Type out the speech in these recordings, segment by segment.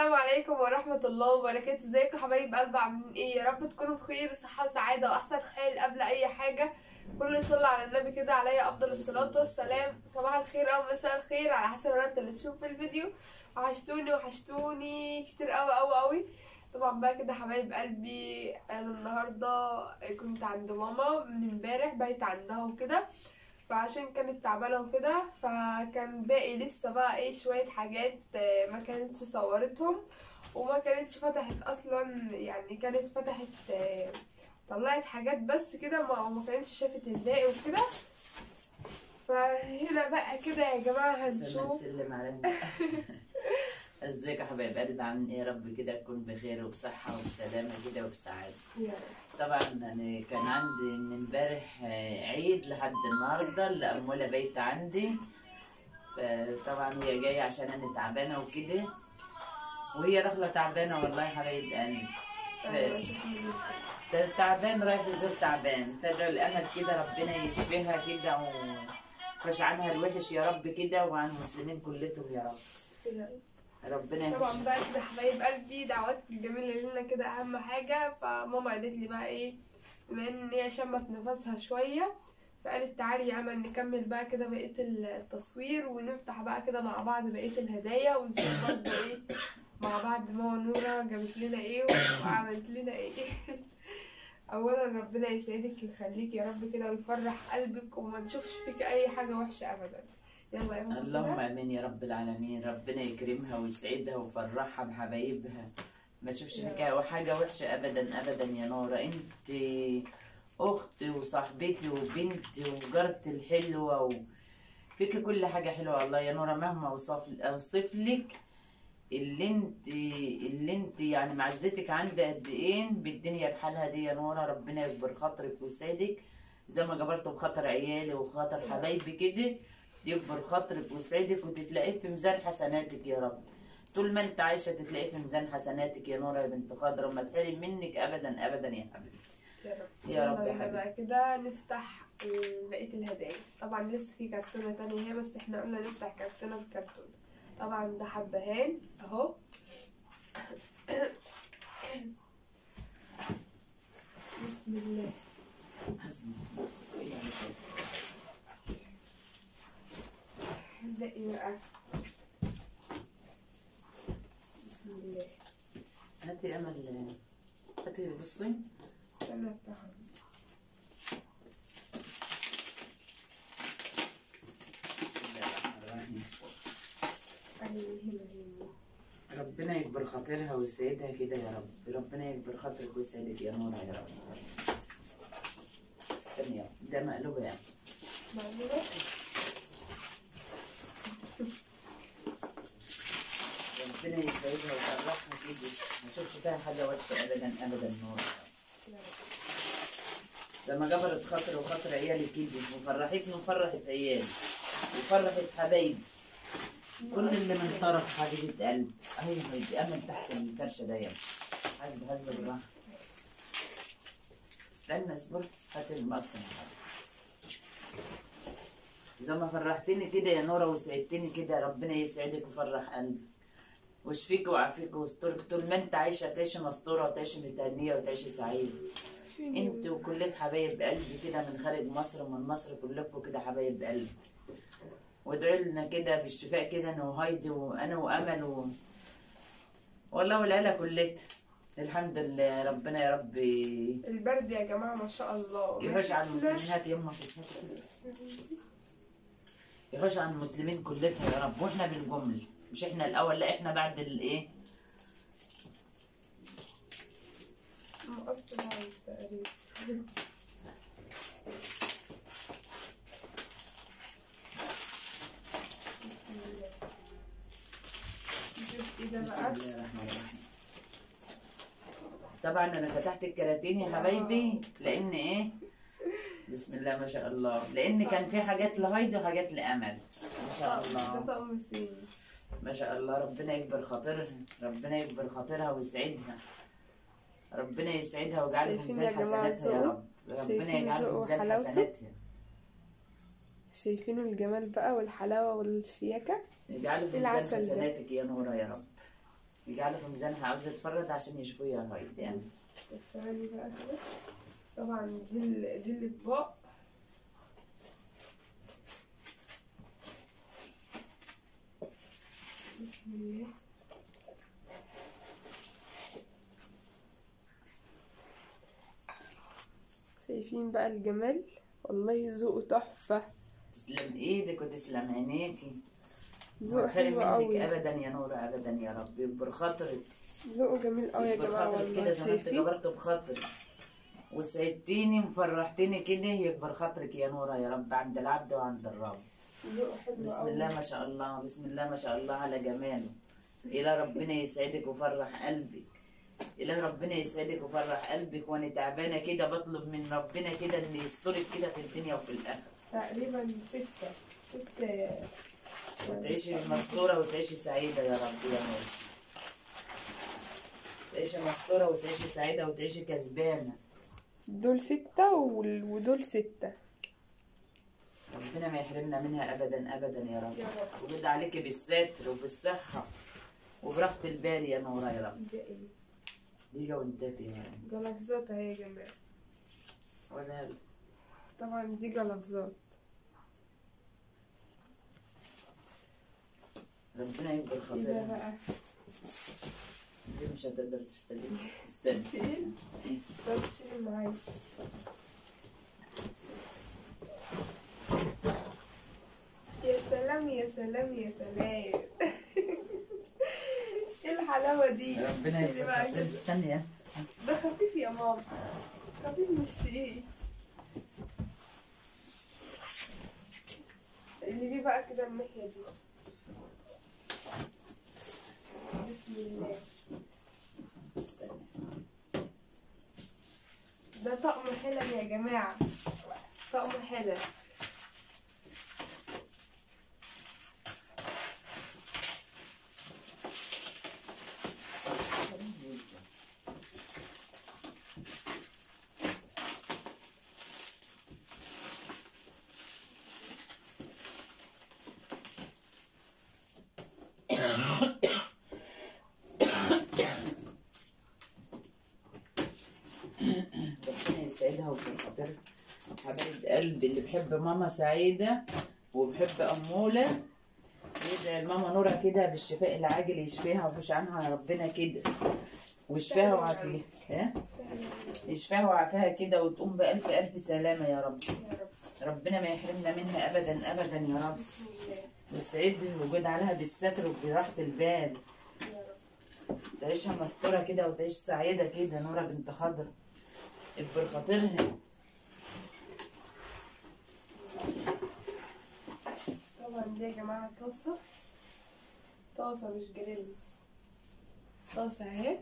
السلام عليكم ورحمة الله وبركاته. ازيكم حبايب قلب؟ عاملين إيه؟ يا رب تكونوا بخير وصحة وسعادة وأحسن حال قبل أي حاجة. كله يصلي على النبي كده عليه أفضل الصلاة والسلام. صباح الخير أو مساء الخير على حسب انت اللي تشوف في الفيديو. وحشتوني وحشتوني كتير قوي قوي قوي طبعا بقى كده حبايب قلبي أنا النهارده كنت عند ماما من امبارح بايت عندها وكده. فعشان كانت تعبانة وكده فكان باقي لسه بقى إيه شوية حاجات آه، ما كانتش صورتهم وما كانتش فتحت أصلا يعني كانت فتحت آه، طلعت حاجات بس كده ما ما كانتش شافت الباقي وكده. فهنا بقى كده يا جماعة هنشوف. ازيك يا حبايب قلبي؟ عاملين إيه؟ يا رب كده تكون بخير وبصحة وبسلامة كده وبسعادة. طبعا أنا كان عندي من امبارح آه، عيد لحد النهارده اللي امولة بايتة عندي فطبعا هي جاية عشان أنا تعبانة وكده. وهي رخلة تعبانة والله يا حبايب قلبي. تعبان رايح يزور تعبان. فادعوا الامل كده ربنا يشفيها كده ويفرج عنها الوحش يا رب كده وعن المسلمين كلهم يا رب. ربنا طبعا يخش بقى كده حبايب قلبي دعواتكم الجميلة لنا كده أهم حاجة. فماما قالت لي بقى إيه بما إن هي شمت نفسها شوية فقالت تعالي يا أمل نكمل بقى كده بقية التصوير ونفتح بقى كده مع بعض بقية الهدايا ونشوف برضه إيه مع بعض ماما نورة جابت لنا إيه وعملت لنا إيه. أولا ربنا يسعدك ويخليك يا رب كده ويفرح قلبك وما نشوفش فيك أي حاجة وحشة أبدا. يلا يا ماما اللهم. آمين يا رب العالمين. ربنا يكرمها ويسعدها ويفرحها بحبايبها. ما تشوفش فيك حاجة وحشة ابدا ابدا يا نورة. انت أختي وصاحبتي وبنتي وجارتي الحلوة و... فيك كل حاجة حلوة الله يا نورة. مهما اوصف أوصف لك اللي انت اللي انت يعني معزتك عندي قد إيه بالدنيا بحالها دي يا نورة. ربنا يكبر خاطرك ويسعدك. زي ما جبرت بخاطر عيالي وخاطر حبايبي كده يكبر خاطرك ويسعدك وتتلاقيه في ميزان حسناتك يا رب. طول ما انت عايشة تتلاقيه في ميزان حسناتك يا نوره يا بنت خضرة وما تحرم منك ابدا ابدا يا حبيبتي يا رب. يا رب يا حبيبي. بقى كده نفتح بقية الهدايا. طبعا لسه في كرتونة تانية هي بس إحنا قلنا نفتح كرتونة بكرتونة طبعا ده حبهان أهو. بسم الله. حسبي. نبدأ بقى بسم الله هاتي امل هاتي بصي استنى افتحها ربنا يكبر خاطرها ويسعدها كده يا رب. ربنا يكبر خاطرك ويسعدك يا نورة يا رب. استني يا ده مقلوبه يعني. معلومة ربنا يسعدها ويفرحها كده ما اشوفش فيها حاجة وحشه ابدا ابدا. رب. لما جبرت خاطر وخاطر عيالي كده وفرحتني وفرحت عيالي وفرحت حبايبي. كل اللي من طرف حبيبة قلب أهي هيدي امل تحت الفرشة ده يلا. حسب حسب بالراحه استنى أصبر هات المقص يا حبيبي زي ما فرحتني كده يا نورة وسعدتني كده ربنا يسعدك ويفرح قلبي. ويشفيك ويعافيك ويسترك طول ما انت عايشه تعيشي مستوره وتعيشي متهنيه وتعيشي سعيده انت وكلة حبايب قلبي كده من خارج مصر ومن مصر كلكم كده حبايب قلبي وادعوا لنا كده بالشفاء كده أنا وهايدي وأنا وامل و... والله والعيله كلتها الحمد لله ربنا يا رب البرد يا جماعة ما شاء الله يحوش على المسلمين هات يما يحوش على المسلمين كلتها يا رب وإحنا بالجمل مش إحنا الأول لا إحنا بعد الايه بسم الله طبعا أنا فتحت الكراتين يا حبايبي لأن إيه؟ بسم الله ما شاء الله. لأن كان في حاجات لهايدي وحاجات لأمل. ما شاء الله. ما شاء الله ربنا يكبر خاطرها ربنا يكبر خاطرها ويسعدها. ربنا يسعدها ويجعله في شايفين ميزان حسناتها يا؟ رب. ربنا شايفين يجعله في ميزان؟ حسناتها. شايفينه الجمال بقى والحلاوة والشياكة؟ يجعله في ميزان؟ حسناتك يا نورة يا رب. يجعله في ميزانها. عاوزة تفرد عشان يشوفوه يا هايدي. يعني طب ثواني بقى كده. طبعا دي دي الإطباق. شايفين بقى الجمال؟ والله ذوقه تحفة. تسلم إيدك وتسلم عينيكي. ذوقه حلو قوي. ابدا يا نورة ابدا يا رب. يكبر خاطرك. ذوقه جميل قوي يا خاطرك. والله. كده زي ما انت شايفين؟ بخاطري وسعدتيني وفرحتيني كده. يكبر خاطرك يا نورة يا رب عند العبد وعند الرب. بسم الله ما شاء الله بسم الله ما شاء الله على جماله. إلى ربنا يسعدك ويفرح قلبك. إلى ربنا يسعدك ويفرح قلبك وأنا تعبانة كده بطلب من ربنا كده إن يسترك كده في الدنيا وفي الآخرة. تقريبا ستة ست وتعيشي مستورة وتعيشي سعيدة يا رب يا نور تعيشي مستورة وتعيشي سعيدة وتعيشي كسبانة. دول ستة ودول ستة. ربنا ما يحرمنا منها أبدا أبدا يا رب. وجد عليكي بالستر وبالصحة وبراحة البال يا نورة يا رب. دي جوانتاتي يا رب. جلافزات أهي يا جماعة. ولا طبعا دي جلافزات ربنا يكبر خاطرها بقى؟ دي مش هتقدر تشتري استنى. طب تشيل معايا يا سلام يا سلام يا سلام. إيه الحلاوة دي؟ ربنا كده. استني يا. ده خفيف يا ماما. خفيف مش تقيل. اللي بيه بقى كده الناحية دي. بسم الله. استنى ده طقم حلل يا جماعة. طقم حلل ربنا يسعدها ويكبر خاطرها حبايب بحب ماما سعيدة وبحب أمولة يدعي لماما نورة كده بالشفاء العاجل يشفيها ويحوش عنها ربنا كده. ويشفيها ويعافيها ها؟ يشفيها ويعافيها كده وتقوم بألف ألف سلامة يا رب. ربنا ما يحرمنا منها أبدا أبدا يا رب. بسم الله ويسعدها وجود عليها بالستر وبراحة البال. تعيشها مستورة كده وتعيش سعيدة كده نورة بنت خضر. اكبر خاطرها طبعا دي يا جماعة طاسة. طاسة مش جريل. طاسة أهي.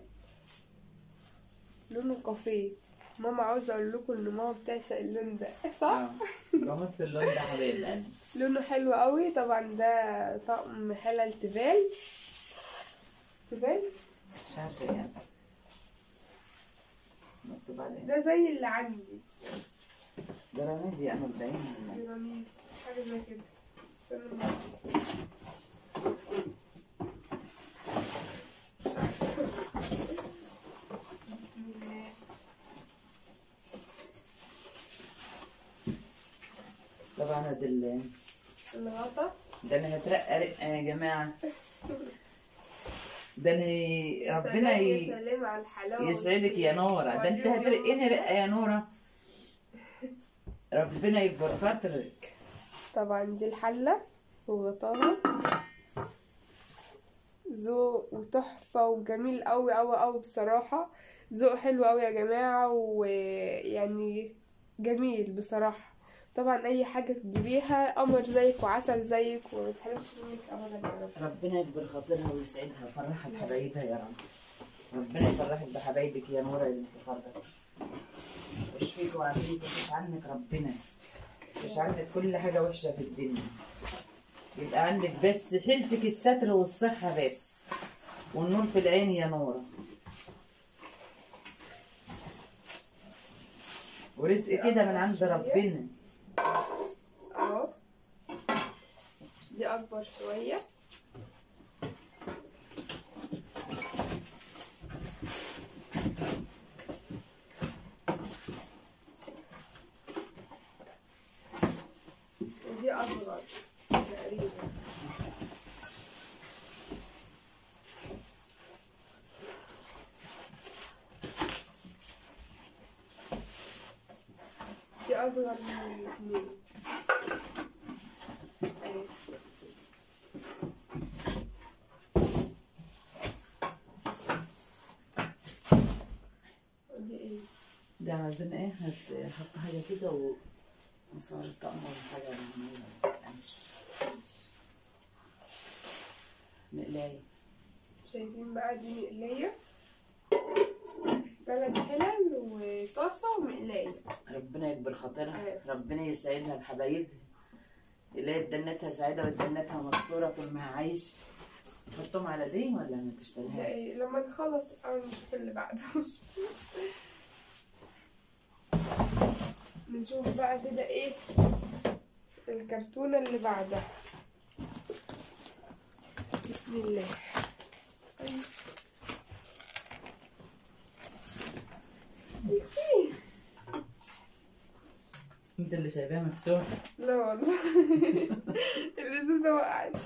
لونه كافيه ماما عاوزة أقول لكم إن ماما بتعشق اللون ده. صح؟ آه. بموت في اللون ده حبايب قلبي لونه حلو قوي. طبعا ده طقم حلل تيفال. تيفال؟ مش عارفة يعني ده زي اللي عندي. جرانيت يعني مبدئيا جرانيت حاجة زي كده. طبعا ده ال- الغطا ده أنا هترقى رقة يا جماعة. ده انا ربنا ي... سلام على الحلاوة يسعدك يا نورة. ده انت هترقيني. رقة يا نورة. ربنا يكبر خاطرك طبعا دي الحلة وغطاها. ذوق وتحفة وجميل قوي قوي قوي بصراحة. ذوق حلو قوي يا جماعة ويعني جميل بصراحة. طبعا أي حاجة تجيبيها قمر زيك وعسل زيك ومتحرمش منك ابدا ربنا يكبر خاطرها ويسعدها. ويفرحها بحبايبها يا رب. ربنا يفرحك بحبايبك يا نورة يا بنت خاطرك ويشفيك ويعافيك ويشفي عنك ربنا. مش عندك كل حاجة وحشة في الدنيا. يبقى عندك بس حيلتك الستر والصحة بس. والنور في العين يا نورة. ورزق كده من عند ربنا. دي أكبر شوية اصغر من الاثنين أهي. ودي إيه ده عايزين إيه هت- حط حاجة كده و وصار الطقم ولا حاجة نعملها. مقلاية. شايفين بقى دي مقلاية؟ ثلاث حلل وطاسة ومقلاية. ربنا يكبر خاطرها. أيوة. ربنا يسعدها بحبايبها. تلاقي دنتها سعيدة ودنتها مستورة طول ما هي عايش. تحطهم على دي ولا ما تشتريها؟ إيه لما نخلص نشوف اللي بعده. نشوف بقى كده إيه الكرتونة اللي بعدها. بسم الله. انت اللي سايباها مفتوحة. لا والله. الازازة وقعت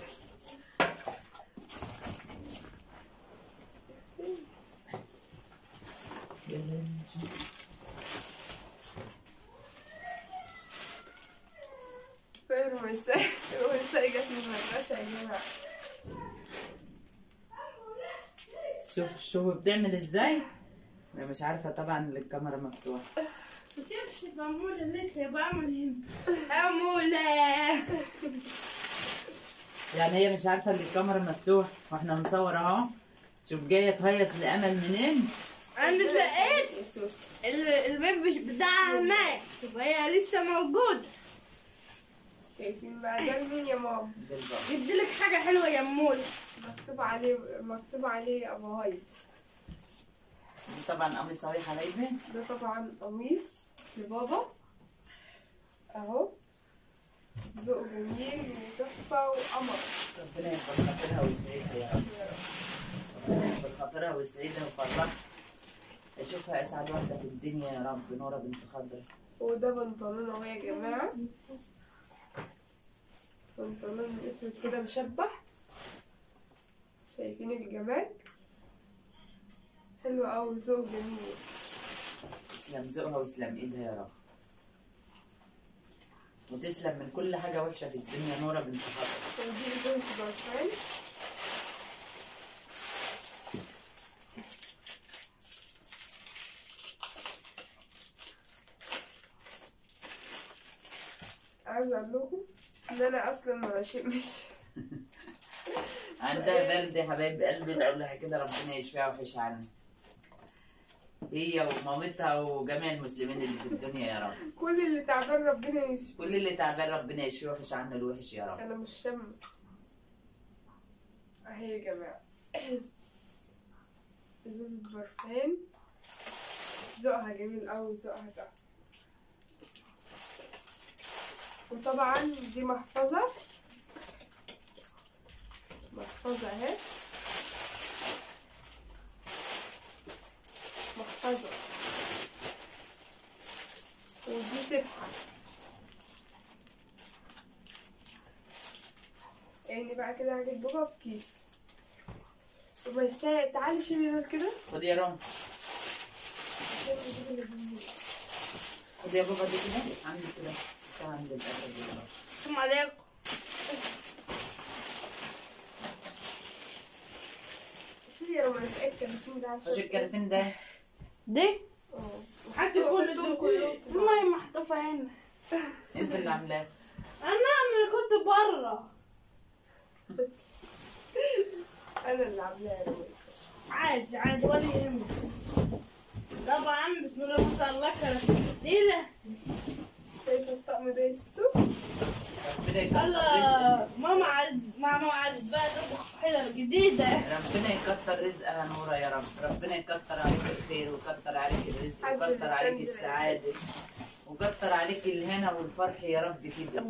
يلا نشوف فين المساء المساء جت من شوف شوف بتعمل إزاي؟ أنا مش عارفة طبعا الكاميرا مفتوحة. شوفش بمولة لسه بعمل هنا أمولة يعني هي مش عارفة إن الكاميرا مفتوح وإحنا مصور أهو. شوف جاية تهيص لأمل منين؟ أنا لقيت ال- البيب بتاعها هناك. وهي لسه موجودة. شايفين بقى ده مين يا ماما؟ جبت لك حاجة حلوة يا أمولة مكتوب عليه مكتوب عليه أبو هايد دي طبعا قميص صريح حبايبي ده طبعا قميص لبابا. أهو. ذوق جميل وتحفة وقمر. ربنا يكبر خاطرها ويسعدها يا رب. ربنا يكبر خاطرها ويسعدها ويفرحها. أشوفها أسعد واحدة في الدنيا يا رب. نورة بنت خضرا وده بنطلون أهو يا جماعة. بنطلون اسود كده مشبح. شايفين الجمال حلو أوي ذوق جميل. تسلم ذوقها ويسلم ايدها يا رب؟ وتسلم من كل حاجة وحشة في الدنيا نورة بنت ودي برفان؟ عايزة أقول لكم ان أنا أصلا ما بشمش عندها برد يا حبايب قلبي ادعوا لها كده ربنا يشفيها ويحش عنها. هي ومامتها وجميع المسلمين اللي في الدنيا يا رب. كل اللي تعبان ربنا يشفي كل اللي تعبان ربنا يشفيه ويحش عنه الوحش يا رب. أنا مش شم. أهي يا جماعة. ازازة برفان. ذوقها جميل أوي ذوقها تحفة. وطبعا دي محفظة. محفظة أهي. محفظة. ودي سبحة يعني بقى كده هجيبها في كيس وميساء تعالي شيلي دول كده. خد يا رام خد يا بابا دي كده. عندي كده. يا رب. السلام عليكم اتاكد ده دي آه حتى كل دول كلهم في مية محطوفة هنا انت اللي عاملاه أنا أنا كنت برا أنا اللي رومان عادي عادي ولا يهمك طبعا بسم الله ما شاء الله كانت شايفه الطقم ده رزقك الله ماما عاد ماما عاد بقى تطبخ جديدة ربنا يكتر رزقها نورة يا رب ربنا يكتر عليك الخير ويكتر عليك الرزق ويكتر عليك. السعادة ويكتر عليك الهنا والفرح يا رب كده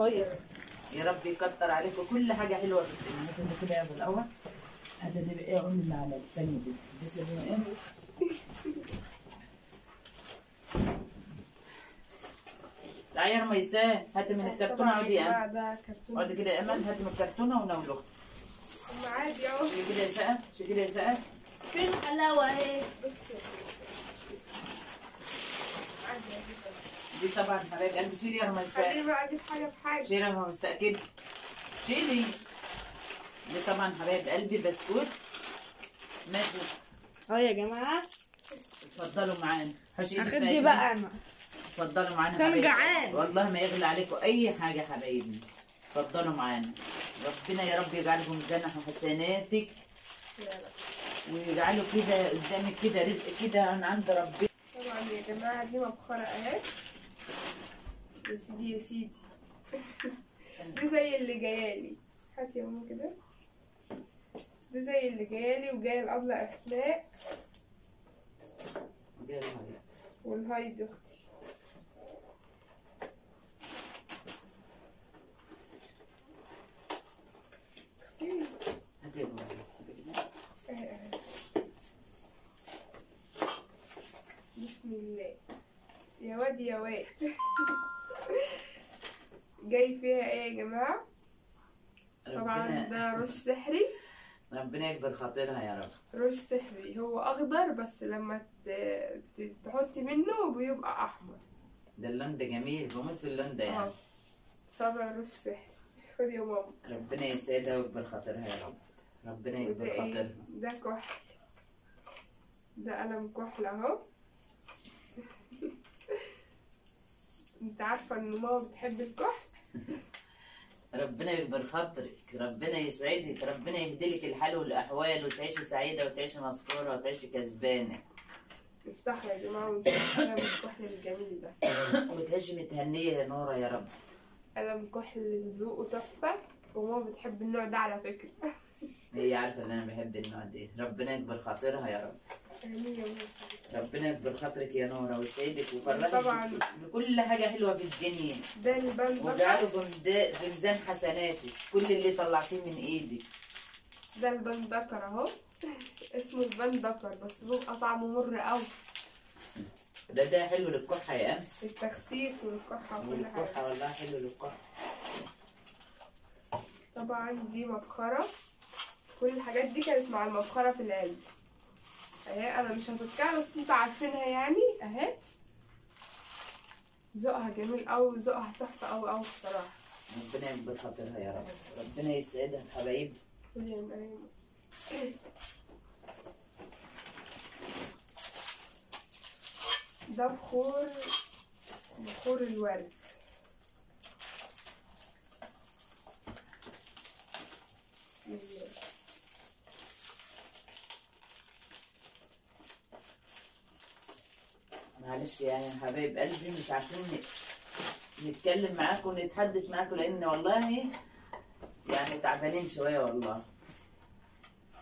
يا رب يكتر عليك كل حاجة حلوة في الدنيا هات ده كده يا ابو الأول هات دي بقى قول اللي على الثانية دي بس يا ميساء هات من الكرتونة طبعا اقعدي يا يا اقعدي كده يا أمل هات من الكرتونة وناولوها عادي أهو. شيلي كده يا سقف شيلي كده يا سقف فين الحلاوة أهي؟ عادي يا. دي طبعا حبايب قلبي. شيلي يا رمساء خليني بقى أجيب حاجة بحاجه شيلي يا رمساء كده. شيلي. دي طبعا حبايب قلبي. بسكوت. ماشي. أهو يا جماعة. اتفضلوا معانا. هشيل هاخد. دي بقى أنا. اتفضلوا معانا كان. جعان. والله ما يغلى عليكم أي حاجة حبايبي. اتفضلوا معانا. ربنا يا رب يجعلكم ميزان حسناتك. يا. ويجعله كده قدامك كده رزق كده من عند ربنا. طبعا يا جماعة دي مبخره أهي. يا سيدي يا سيدي. دي زي اللي جايالي. هات يا ماما كده. دي زي اللي جايالي وجايه الابله أسماء. والهايدي أختي أختي. بسم الله يا واد يا واد جاي فيها إيه يا جماعة طبعا ده رش سحري ربنا يكبر خاطرها يا رب رش سحري هو اخضر بس لما تحطي منه بيبقى احمر ده اللون ده جميل بموت في اللون ده يعني صابع رش سحري خد يا ماما ربنا يسعدها ويكبر خاطرها يا رب. ربنا يكبر. خاطرها ده كحل. ده قلم كحل أهو. أنت عارفة إن ماما بتحب الكحل؟ ربنا يكبر خاطرك. ربنا يسعدك. ربنا يهدلك الحال والأحوال وتعيشي سعيدة وتعيشي مسطوره وتعيشي كسبانة. افتحوا يا جماعة ونشوف قلم الكحل الجميل ده. وتعيشي متهنية يا نورة يا رب. قلم كحل ذوقه تحفة وماما بتحب النوع ده على فكرة. هي عارفة إن أنا بحب النوع ده. ربنا يكبر خاطرها يا رب. ربنا يكبر خاطرك يا نورة ويسعدك ويفرحك. بكل حاجة حلوة في الدنيا. ده بكر في ميزان حسناتك كل اللي طلعتيه من إيدك ده البان بكر أهو. اسمه البان بكر بس بيبقى طعمه مر قوي ده ده حلو للكحة يا أم. التخسيس والكحة وكل حاجة. والله حلو للكحة. طبعا دي مبخرة كل الحاجات دي كانت مع المبخرة في العلم. اهي أنا مش هفكها بس أنتوا عارفينها يعني. اهي. ذوقها جميل أوي وذوقها تحفة أوي أوي بصراحة. ربنا يكبر خاطرها يا رب. ربنا يسعدها. مريم. ده بخور بخور الورد. بسم الله. معلش يعني يا حبايب قلبي مش عارفين نتكلم معاكم ونتحدث معاكم لأن والله يعني تعبانين شوية والله.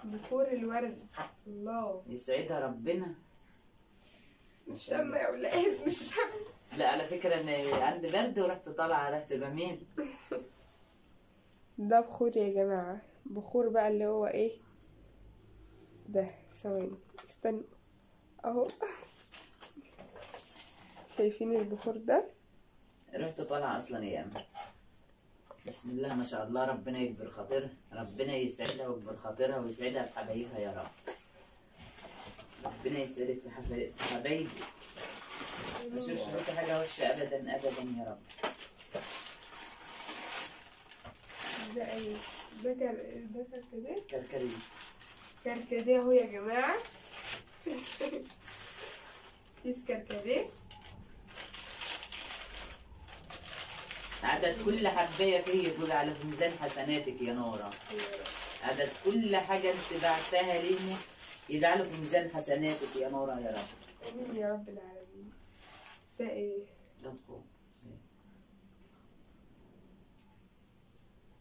بخور الورد. الله. يسعدها ربنا. مش شم يا ولاد مش شم. لا على فكرة إن عندي برد ورحت طالعة ريحته جميل ده بخور يا جماعة. بخور بقى اللي هو إيه؟ ده ثواني استنى. أهو. شايفين البخور ده؟ ريحته طالعه أصلا يا أم. بسم الله ما شاء الله ربنا يكبر خاطرها ربنا يسعدها ويكبر خاطرها ويسعدها في حبايبها يا رب. ربنا يسعدك في حبايب- في حبايبي ما اشوفش فيك حاجة وحشة ابدا ابدا يا رب. ده إيه ده كر... ده كركديه؟ كركري كركديه أهو يا جماعة. كيس كركديه. عدد كل حبايه فيه يقول على ميزان حسناتك يا نورة. عدد كل حاجة أنت بعتها لينا يجعله في ميزان حسناتك يا نورة يا رب. آمين يا رب العالمين. ده إيه؟ دقوا.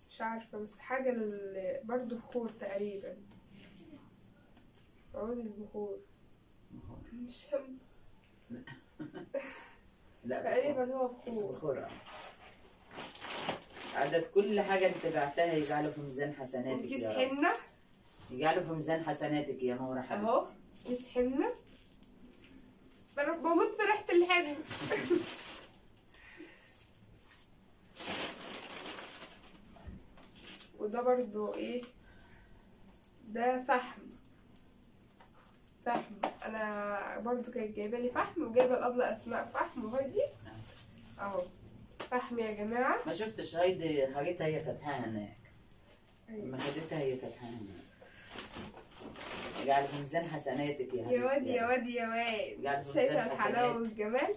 مش عارفة بس حاجة لل... برضه بخور تقريبا. عود البخور. مش هم. لا تقريبا هو بخور. بخور عدد كل حاجة انت بعتها يجعله في ميزان حسناتك يا رب. يجعله في ميزان حسناتك يا نورة حبيبتي. أهو كيس حنة بر- بموت في ريحة الحنة وده برضو إيه؟ ده فحم. فحم. أنا برضو كانت جايبة لي فحم وجايبة الأبلة أسماء فحم وهي دي. أهو. فحم يا جماعة. ما شفتش هيدي حاجتها هي فاتحاها هناك. أيوة. لما خدتها هي فاتحاها هناك. اجعل في ميزان حسناتك يا يا واد يا واد يا واد. الحلاوة حسنات. والجمال؟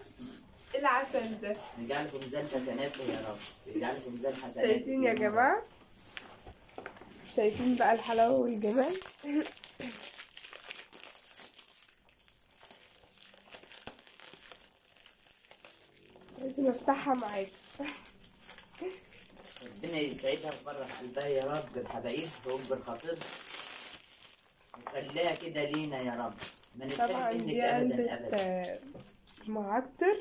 العسل ده. اجعل في ميزان حسناتك يا رب. اجعل في ميزان حسناتك شايفين يا رب. جماعة؟ شايفين بقى الحلاوة والجمال؟ لازم افتحها معاكم ربنا يسعدها ويفرح قلبها يا رب بالحبايب ويكبر خاطرها وخليها كده لينا يا رب. ما طبعا دي ابدا علبة آه، معطر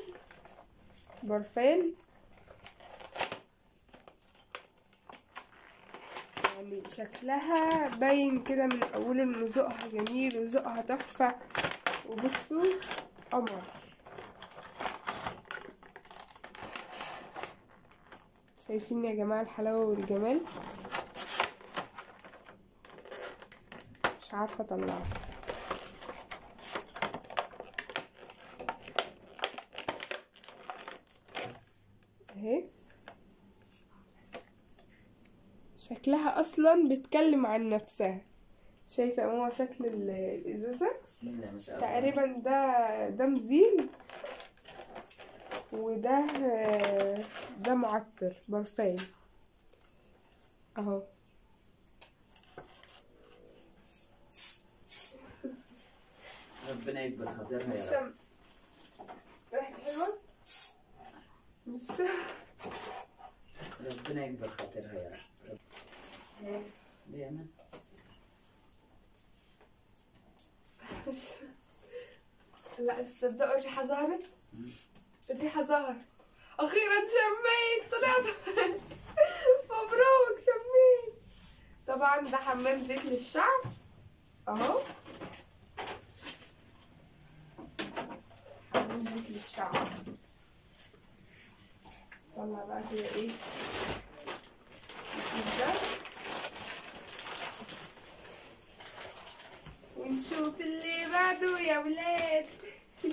برفان. يعني شكلها باين كده من أول ان ذوقها جميل وذوقها تحفة. وبصوا قمر. شايفين يا جماعة الحلاوة والجمال. مش عارفة اطلعها أهي. شكلها أصلا بتكلم عن نفسها. شايفة يا ماما شكل ال- الإزازة؟ بسم الله ما شاء الله. تقريبا ده ده مزيل وده ده معطر برفان. أهو. ربنا يكبر خاطرها يا رب الشم ريحته حلوة مش ربنا يكبر خاطرها يا رب رب- ليه أنا لا تصدقوا الريحة ظهرت الريحة ظهرت أخيرا شميت طلعت مبروك شميت طبعا ده حمام زيت للشعر أهو حمام زيت للشعر. طلع بقى كده إيه نشوف ده ونشوف اللي بعده يا ولاد.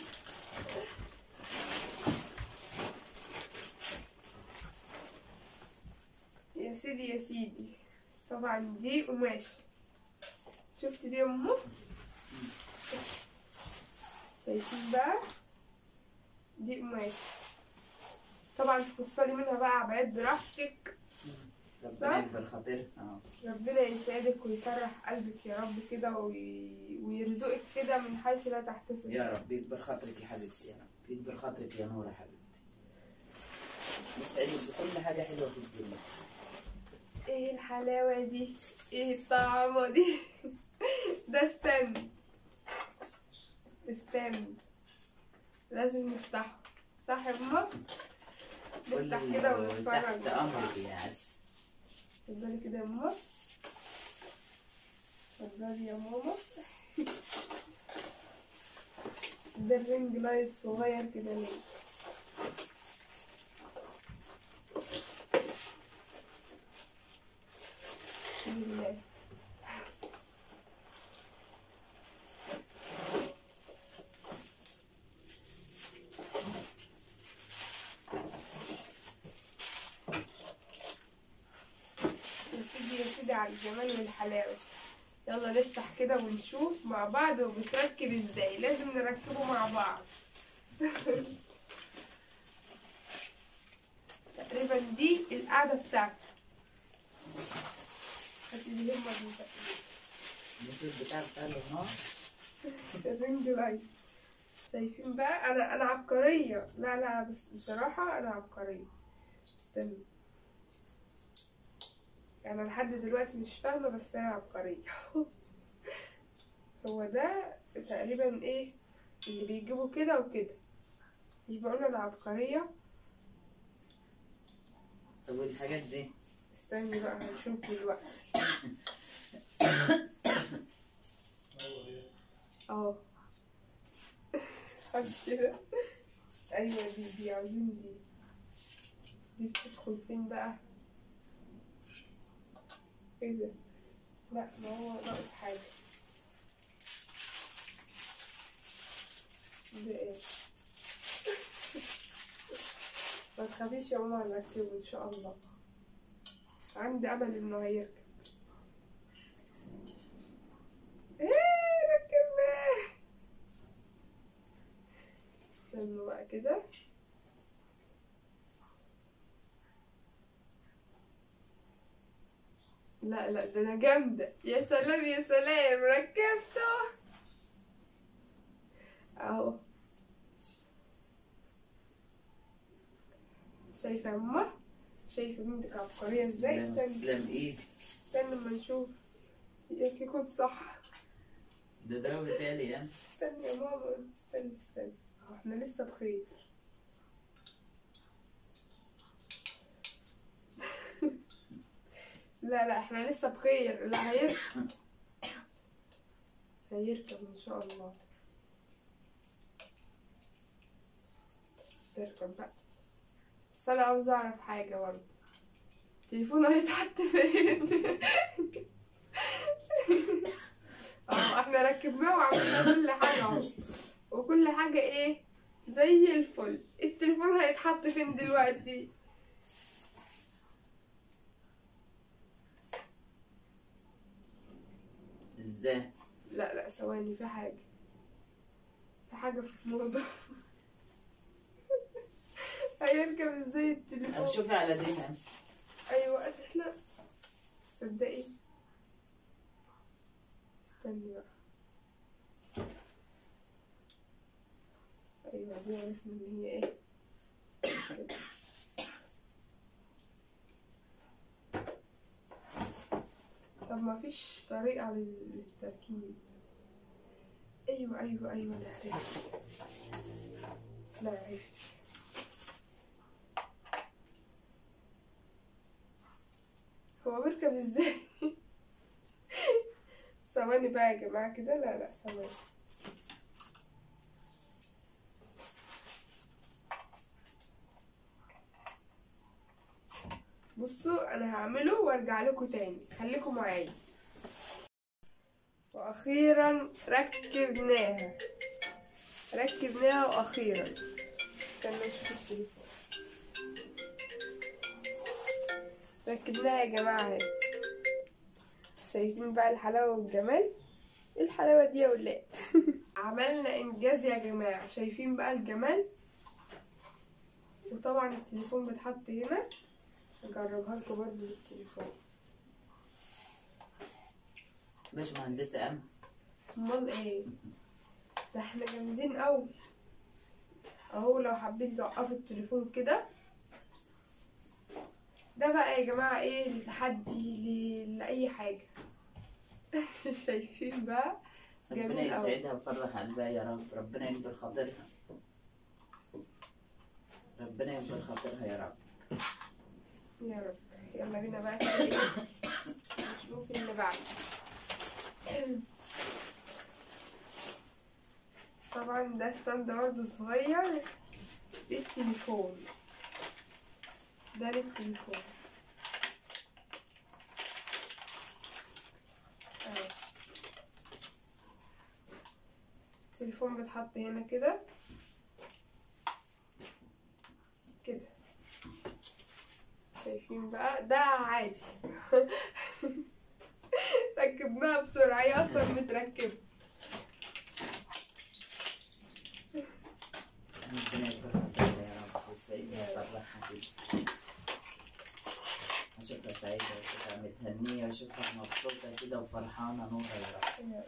يا سيدي يا سيدي طبعا دي قماش. شفت دي امه شايفين بقى. دي قماش طبعا تفصلي منها بقى عبايات براحتك. ربنا؟ يكبر خاطرها آه. ربنا يسعدك ويفرح قلبك يا رب كده وي... ويرزقك كده من حيث لا تحتسب. يا رب يكبر خاطرك يا حبيبتي يا رب يكبر خاطرك يا نورة حبيبتي. يسعدك بكل حاجة حلوة في الدنيا. إيه الحلاوة دي؟ إيه الطعمة دي؟ ده استنى استنى لازم نفتحه صح يا ماما؟ نفتح كده ونتفرج. عز. اتفضلي كده يا ماما. اتفضلي يا ماما. ده ال ring light صغير كده ليه بسم الله يا سيدي يا سيدي على الجمال والحلاوة يلا نفتح كده ونشوف مع بعض وبتركب إزاي. لازم نركبه مع بعض. تقريبا دي القعدة بتاعتي. هاتي دي هما دي تقريبا. ال ring light شايفين بقى؟ أنا أنا عبقرية. لا لا بس بصراحة أنا عبقرية. استنى يعني لحد دلوقتي مش فاهمة بس أنا عبقرية. هو ده تقريبا إيه اللي بيجيبوا كده وكده. مش بقول أنا عبقرية طب والحاجات دي؟ استني بقى هنشوف دلوقتي. آه. كده. أيوه دي دي عاوزين دي. دي بتدخل فين بقى؟ إيه ده؟ لا ما هو ناقص حاجة ده إيه ما تخافيش يا ماما هنركبه إن شاء الله. عندي أمل إنه هيركب. إيه ركبناه استنوا بقى كده. لا لا ده أنا جامدة. يا سلام يا سلام. ركبته. أهو. شايفة يا ماما؟ شايفة بنتك عبقرية إزاي؟ استنى تسلم إيدي. استنى أما نشوف. ياك يكون صح. ده ضرب تالي يعني. استنى يا ماما استنى استنى إحنا لسه بخير. لا لا إحنا لسه بخير. لا هيركب. هيركب إن شاء الله. اركب بقى. بس أنا عاوزة أعرف حاجة برضه. التليفون هيتحط فين؟ أهو إحنا ركبناه وعملنا كل حاجة أهو. وكل حاجة إيه؟ زي الفل. التليفون هيتحط فين دلوقتي؟ إزاي؟ لا لا ثواني في حاجة. في حاجة في الموضوع. هيركب إزاي التليفون. شوفي على دينا أيوه إحنا صدقي. استني بقى. أيوه دي عرفنا ان هي إيه. طب ما فيش طريقة لل- للتركيب. أيوه أيوه أيوه أنا عرفت. لا عرفت. هو بيركب إزاي؟ ثواني بقى يا جماعة كده. لا لا ثواني. بصوا أنا هعمله وأرجع لكم تاني. خليكم معايا. وأخيرا ركبناها. ركبناها وأخيرا. استنى نشوف التليفون. ركبناها يا جماعة. اهي شايفين بقى الحلاوة والجمال؟ إيه الحلاوة دي يا ولاد. عملنا إنجاز يا جماعة. شايفين بقى الجمال؟ وطبعا التليفون بيتحط هنا. اجربها لكم برضه بالتليفون. باش مهندسة أم. أمال إيه؟ ده إحنا جامدين قوي أهو لو حبيت توقفوا التليفون كده. ده بقى يا جماعة إيه؟ لتحدي ل- لأي حاجة. شايفين بقى؟ ربنا. يسعدها ويفرح قلبها يا رب. ربنا يكبر خاطرها. ربنا يكبر خاطرها يا رب. يا رب. يلا بينا بقى إيه؟ نشوف اللي بعد طبعا ده ستاند برضه صغير. للتليفون ده للتليفون. التليفون بيتحط هنا كده. كده. شايفين بقى؟ ده عادي. ركبناها بسرعة. هي أصلا متركبة أشوفها سعيدة وأشوفها متهنية وأشوفها مبسوطة كده وفرحانة نورة يا رب.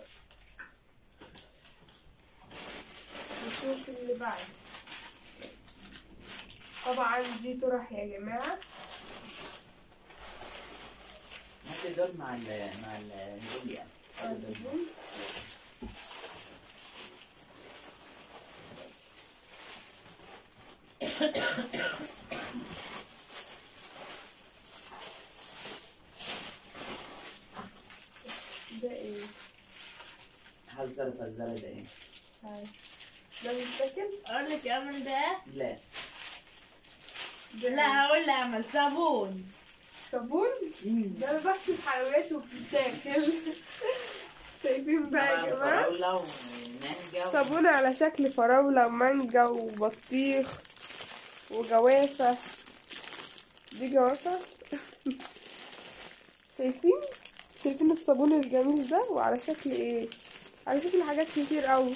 نشوف اللي بعد. طبعا دي طرح يا جماعة. ممكن دول مع ال مع ال نقول يعني أرجوكم. ده إيه؟ هزر فزرة ده إيه؟ مش عارف ده متاكل؟ أقول لك اعمل ده؟ لا. ده لا؟ هقول لك اعمل صابون. صابون؟ ده أنا بكتب حلويات وبتتاكل شايفين بقى يا و- صابون على شكل فراولة ومانجا وبطيخ وجوافة. دي جوافة؟ شايفين؟ شايفين الصابون الجميل ده؟ وعلى شكل إيه؟ على شكل حاجات كتير قوي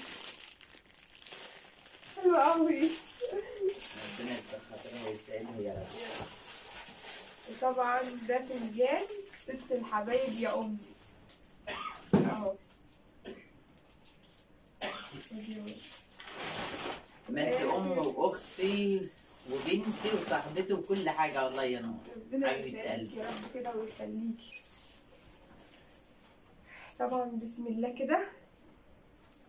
حلو قوي ربنا يكتر خاطرها ويسعدها يا رب وطبعا ده فنجان ست الحبايب يا أمي. أهو. مات أمي وأختي وبنتي وصاحبتي وكل حاجة والله يا نور. ربنا يسعدك قلبي. يا رب كده ويخليكي طبعا بسم الله كده.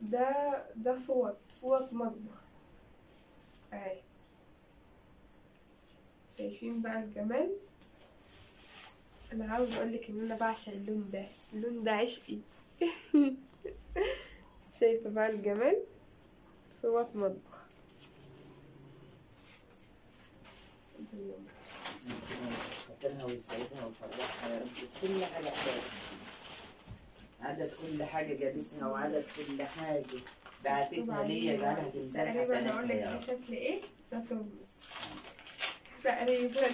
ده ده فوط فوط مطبخ. اهي شايفين بقى الجمال؟ أنا عاوز أقولك إن أنا بعشق اللون ده. اللون ده عشقي. شايفة بقى الجمال؟ فوط مطبخ. ويسعدها ويفرحها يا كل حلوة عدد كل حاجة جابتنا وعدد كل حاجة. بعتتنا ليا يجعلها تمثال تقريبا حسناتها هقول لك رب شكل إيه؟ ده ترمس تقريبا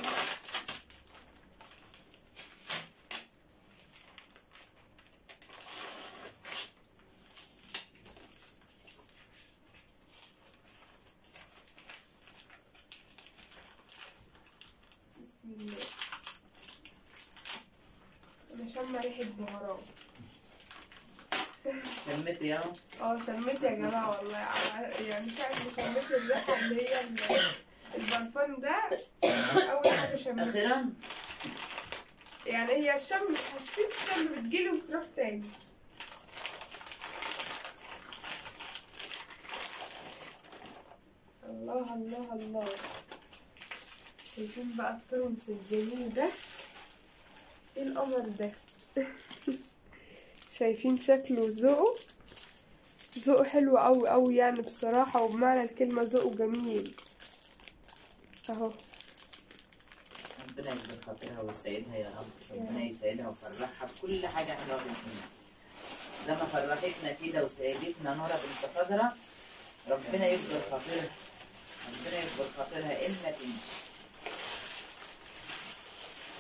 بسم الله أنا شامه ريحه بهارات شمت يا رب آه شميت يا جماعة والله. يعني ساعة ما شميت الريحة اللي هي ال- البرفان ده. أول حاجة شميتها. أخيرا؟ يعني هي الشم حسيت الشم بتجيلي وتروح تاني. الله الله الله. شايفين بقى الترمس الجميل ده؟ إيه القمر ده؟ شايفين شكله وذوقه؟ ذوقه حلو قوي قوي يعني بصراحة وبمعنى الكلمة ذوقه جميل. أهو. ربنا يكبر خاطرها ويسعدها يا رب. ربنا يسعدها ويفرحها بكل حاجة حلوة في الدنيا زي ما فرحتنا كده وسعدتنا نورة بنت خضرا ربنا يكبر خاطرها. ربنا يكبر خاطرها. إما تمشي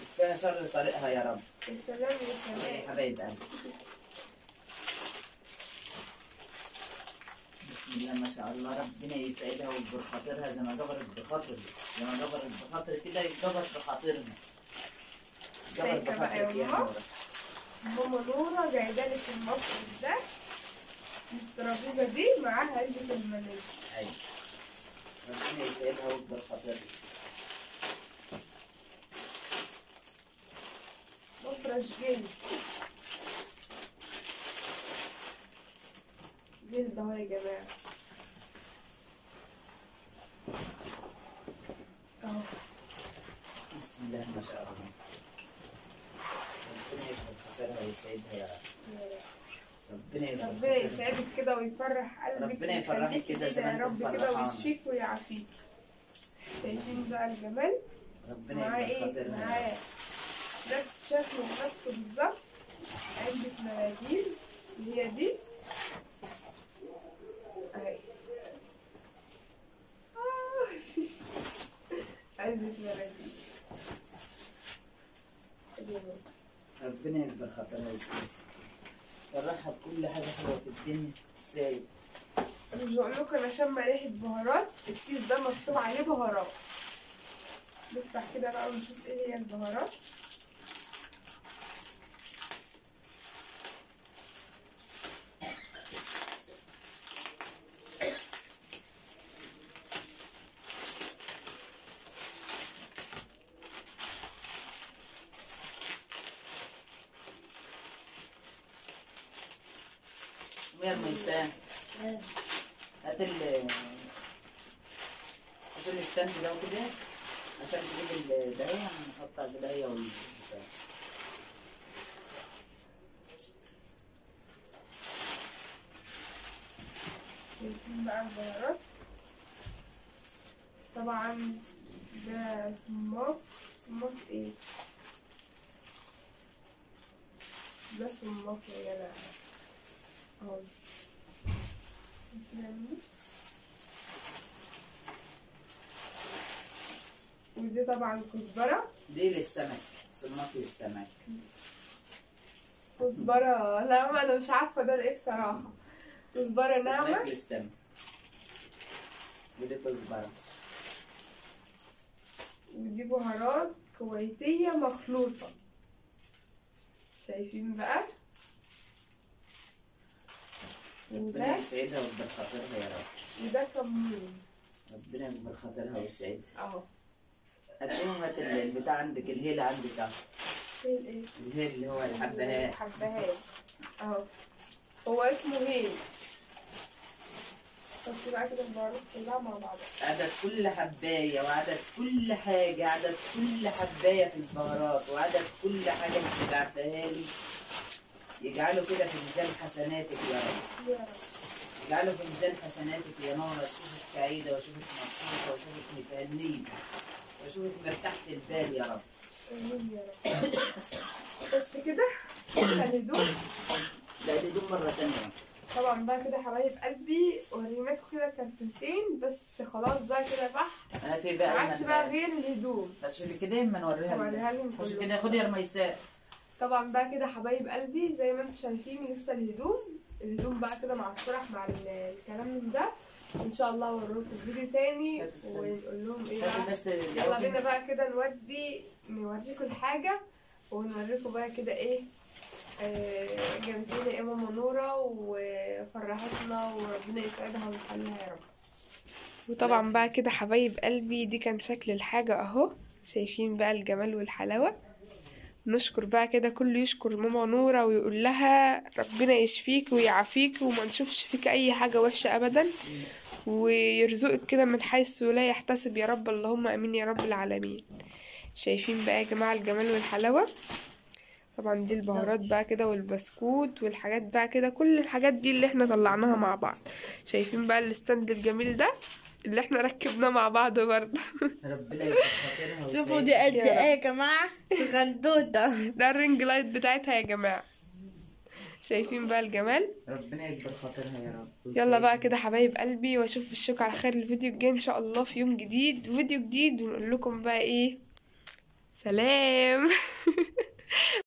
يكفيها شر طريقها يا رب. السلام يا يا سلام حبايب قلبي. بسم الله ما شاء الله ربنا يسعدها ويكبر خاطرها زي ما جبرت بخاطري زي ما جبرت بخاطري كده يتجبر بخاطرنا. جبر يا بخاطرك يا ماما؟ نورة. ماما نورة جايبالك المصرف ده الترابيزة دي معاها علبة المناديل أيوة. ربنا يسعدها ويكبر خاطرها مفرش جلد جلد اهو يا جماعة. اهو بسم الله ما شاء الله. ربنا خاطرها ويسعدها يا رب. ربنا يكبر ربنا. يسعدك كده ويفرح قلبك ربنا يفرحك كده زي ما يا رب كده. ويشفيك ويعافيك. شايفين بقى الجمال؟ ربنا معاه إيه؟ معاه. نفس شكله ونفسه بالظبط. علبة مناديل اللي هي دي اهي آه. علبة مناديل أدي اهو. ربنا يكبر خاطرها يا سيدي فرحها بكل حاجة حلوة في الدنيا. إزاي؟ مش لكم أنا شامه ريحة بهارات. الكيس ده مكتوب عليه بهارات. نفتح كده بقى ونشوف إيه هي البهارات. يا ميسان هات ال عشان الستاند ده كده عشان تجيب الداية نحط على الداية والبتاع بقى طبعا ده صماك صماك إيه؟ ده صماك يا جدع. أهو؟ ودي طبعا كزبرة. دي للسمك صناف للسمك. كزبرة لا ما أنا مش عارفة ده بصراحة. كزبرة ناعمة. صناف للسمك. ودي كزبرة. ودي بهارات كويتية مخلوطة. شايفين بقى؟ ربنا يسعدها ويكبر خاطرها يا رب. وده كمون ربنا يكبر خاطرها ويسعدها. أهو. هاتيهم هات ال- البتاع عندك الهيل عندك أهو. فين إيه؟ الهيل اللي هو الحبهان حبهان أهو. هو اسمه هيل. بس بقى كده البهارات كلها مع بعضها عدد كل حباية وعدد كل حاجة عدد كل حباية في البهارات وعدد كل حاجة انت بعتها لي. يجعله كده في ميزان حسناتك يا رب. يا رب يجعله في ميزان حسناتك يا نورة أشوفك سعيدة وأشوفك مبسوطة وأشوفك متهنية وأشوفك مرتاحة البال يا رب. آمين يا رب. بس كده الهدوم لا دي دوم مرة تانية. طبعا بقى كده حبايب قلبي وريناكم كده كرتونتين. بس خلاص بقى كده بح هاتي ما بقى عادش بقى غير الهدوم. هتشوفي كده اما نوريها كلهم. كده خدي يا رميساء. طبعا بقى كده حبايب قلبي زي ما أنتم شايفين لسه الهدوم. الهدوم بقى كده مع الفرح مع ال- الكلام من ده. إن شاء الله اوريكم فيديو تاني ونقول لهم إيه بقى؟ يلا بينا بقى كده نودي نوريكم الحاجة ونوريكم بقى كده إيه آه، جنبينا إيه ماما نورة وفرحتنا وربنا يسعدها ويخليها يا رب. وطبعا بقى كده حبايب قلبي دي كان شكل الحاجة أهو. شايفين بقى الجمال والحلاوة. نشكر بقى كده كله يشكر ماما نورة ويقول لها ربنا يشفيك ويعافيك وما نشوفش فيك أي حاجة وحشة ابدا. ويرزقك كده من حيث لا يحتسب يا رب. اللهم آمين يا رب العالمين. شايفين بقى يا جماعة الجمال والحلاوة؟ طبعا دي البهارات بقى كده والبسكوت والحاجات بقى كده كل الحاجات دي اللي إحنا طلعناها مع بعض. شايفين بقى ال stand الجميل ده؟ اللي إحنا ركبناه مع بعض برضه. ربنا يكبر خاطرها شوفوا. دي قد. إيه يا جماعة؟ غندودة ده ال ring light بتاعتها يا جماعة. شايفين بقى الجمال؟ ربنا يكبر خاطرها يا رب. يلا بقى كده حبايب قلبي واشوفكوا على خير الفيديو الجاي إن شاء الله في يوم جديد فيديو جديد ونقول لكم بقى إيه؟ سلام.